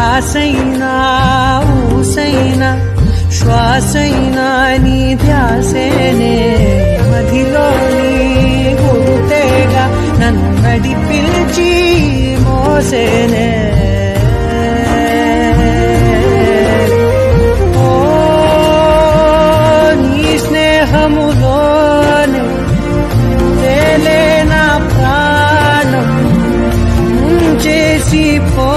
ఆసైనా ఊసైనా శ్వాసైనా నీ ధ్యాసేనే మదిలో నీ గుర్తేగా నన్ను నడిపించి మోసేనే ఓ నీ స్నేహములోనే తేలే నా ప్రాణం చేసి పో